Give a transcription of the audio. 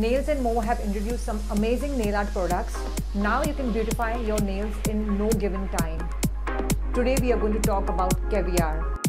Nails and More have introduced some amazing nail art products. Now you can beautify your nails in no given time. Today we are going to talk about caviar.